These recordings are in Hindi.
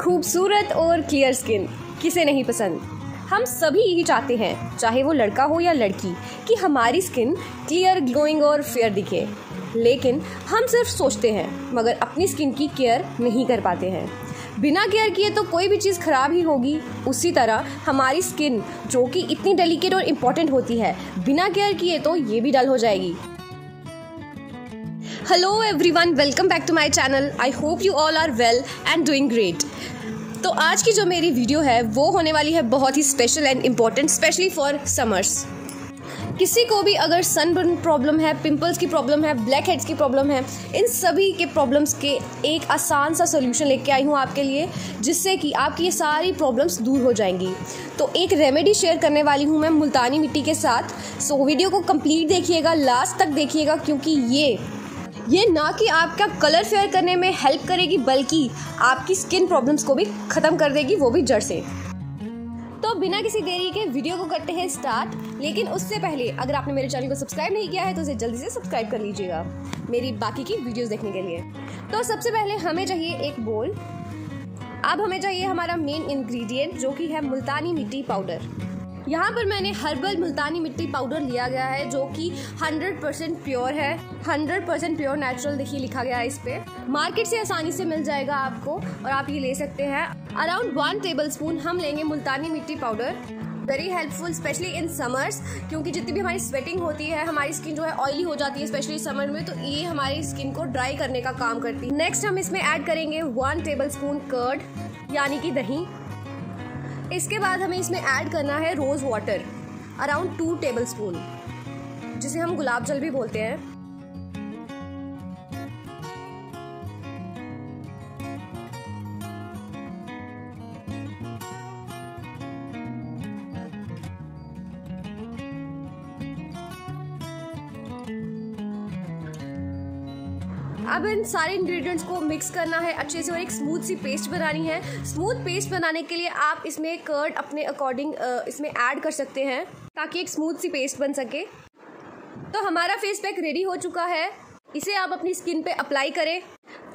खूबसूरत और क्लियर स्किन किसे नहीं पसंद? हम सभी यही चाहते हैं, चाहे वो लड़का हो या लड़की, कि हमारी स्किन क्लियर ग्लोइंग और फेयर दिखे। लेकिन हम सिर्फ़ सोचते हैं, मगर अपनी स्किन की केयर नहीं कर पाते हैं। बिना केयर किए तो कोई भी चीज़ ख़राब ही होगी। उसी तरह हमारी स्किन जो कि इतनी डेलिकेट और इंपॉर्टेंट होती है, बिना केयर किए तो ये भी डल हो जाएगी। Hello everyone welcome back to my channel I hope you all are well and doing great तो आज की जो मेरी वीडियो है, वो होने वाली है बहुत ही special and important specially for summers किसी को भी अगर सनबर्न प्रॉब्लम है पिंपल्स की प्रॉब्लम है ब्लैक हेड्स की प्रॉब्लम है, इन सभी के प्रॉब्लम्स के एक आसान सा सोल्यूशन लेके आई हूँ आपके लिए, जिससे कि आपकी ये सारी प्रॉब्लम्स दूर हो जाएँगी। तो एक रेमेडी शेयर करने वाली हूँ मैं मुल्तानी मिट्टी के साथ। सो वीडियो को कंप्लीट देखिएगा लास्ट तक देखिएगा, क्योंकि ये ये ना कि आपका कलर फेयर करने में हेल्प करेगी, बल्कि आपकी स्किन प्रॉब्लम्स को भी ख़त्म कर देगी, वो भी जड़ से। तो बिना किसी देरी के वीडियो को करते हैं स्टार्ट लेकिन उससे पहले अगर आपने मेरे चैनल को सब्सक्राइब नहीं किया है तो उसे जल्दी से सब्सक्राइब कर लीजिएगा, मेरी बाकी की वीडियोस देखने के लिए। तो सबसे पहले हमें चाहिए एक बोल अब हमें चाहिए हमारा मेन इंग्रेडिएंट जो कि है मुल्तानी मिट्टी पाउडर यहाँ पर मैंने हर्बल मुल्तानी मिट्टी पाउडर लिया गया है, जो कि 100 परसेंट प्योर है। 100 परसेंट प्योर नेचुरल देखिए लिखा गया है इस पे। मार्केट से आसानी से मिल जाएगा आपको और आप ये ले सकते हैं। अराउंड वन टेबल स्पून हम लेंगे मुल्तानी मिट्टी powder. Very helpful specially in summers क्योंकि जितनी भी हमारी स्वेटिंग होती है, हमारी स्किन जो है ऑयली हो जाती है स्पेशली समर में तो ये हमारी स्किन को ड्राई करने का काम करती है। नेक्स्ट हम इसमें ऐड करेंगे वन टेबल स्पून कर्ड यानी कि दही। इसके बाद हमें इसमें ऐड करना है rose water, around two tablespoon जिसे हम गुलाब जल भी बोलते हैं। अब इन सारे इंग्रेडिएंट्स को मिक्स करना है, अच्छे से और एक स्मूथ सी पेस्ट बनानी है। स्मूथ पेस्ट बनाने के लिए आप इसमें कर्ड अपने अकॉर्डिंग इसमें ऐड कर सकते हैं, ताकि एक स्मूथ सी पेस्ट बन सके। तो हमारा फेस पैक रेडी हो चुका है। इसे आप अपनी स्किन पे अप्लाई करें।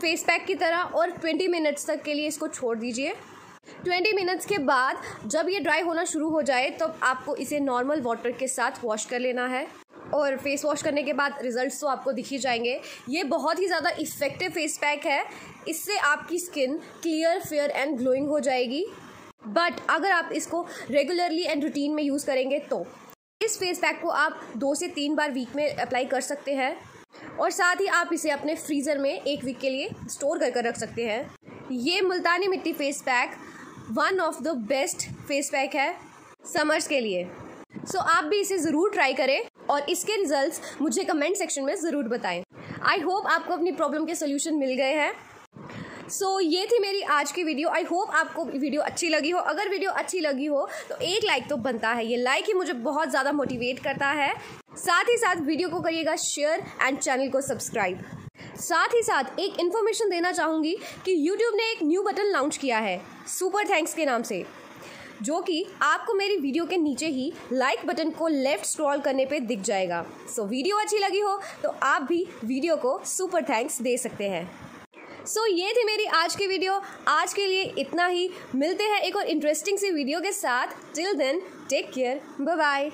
फेस पैक की तरह और 20 मिनट्स तक के लिए इसको छोड़ दीजिए। 20 मिनट्स के बाद जब ये ड्राई होना शुरू हो जाए, तब तो आपको इसे नॉर्मल वाटर के साथ वॉश कर लेना है। और फेस वॉश करने के बाद रिजल्ट्स तो आपको दिख ही जाएँगे। ये बहुत ही ज़्यादा इफ़ेक्टिव फेस पैक है। इससे आपकी skin clear fair and glowing हो जाएगी। बट अगर आप इसको रेगुलरली एंड रूटीन में यूज़ करेंगे तो इस फेस पैक को आप दो से तीन बार वीक में अप्लाई कर सकते हैं। और साथ ही आप इसे अपने फ्रीज़र में एक वीक के लिए स्टोर कर कर रख सकते हैं। ये मुल्तानी मिट्टी face pack one of the best face pack है समर्स के लिए। सो so, आप भी इसे ज़रूर ट्राई करें। और इसके रिजल्ट्स मुझे कमेंट सेक्शन में ज़रूर बताएँ। आई होप आपको अपनी प्रॉब्लम के सोल्यूशन मिल गए हैं। सो so, ये थी मेरी आज की वीडियो आई होप आपको वीडियो अच्छी लगी हो। अगर वीडियो अच्छी लगी हो तो एक लाइक तो बनता है। ये लाइक ही मुझे बहुत ज़्यादा मोटिवेट करता है। साथ ही साथ वीडियो को करिएगा शेयर एंड चैनल को सब्सक्राइब साथ ही साथ एक इन्फॉर्मेशन देना चाहूँगी कि यूट्यूब ने एक न्यू बटन लॉन्च किया है। सुपर थैंक्स के नाम से। जो कि आपको मेरी वीडियो के नीचे ही लाइक बटन को लेफ़्ट स्क्रॉल करने पे दिख जाएगा। सो so, वीडियो अच्छी लगी हो तो आप भी वीडियो को सुपर थैंक्स दे सकते हैं। सो so, ये थी मेरी आज की वीडियो। आज के लिए इतना ही। मिलते हैं एक और इंटरेस्टिंग सी वीडियो के साथ। Till then take care bye bye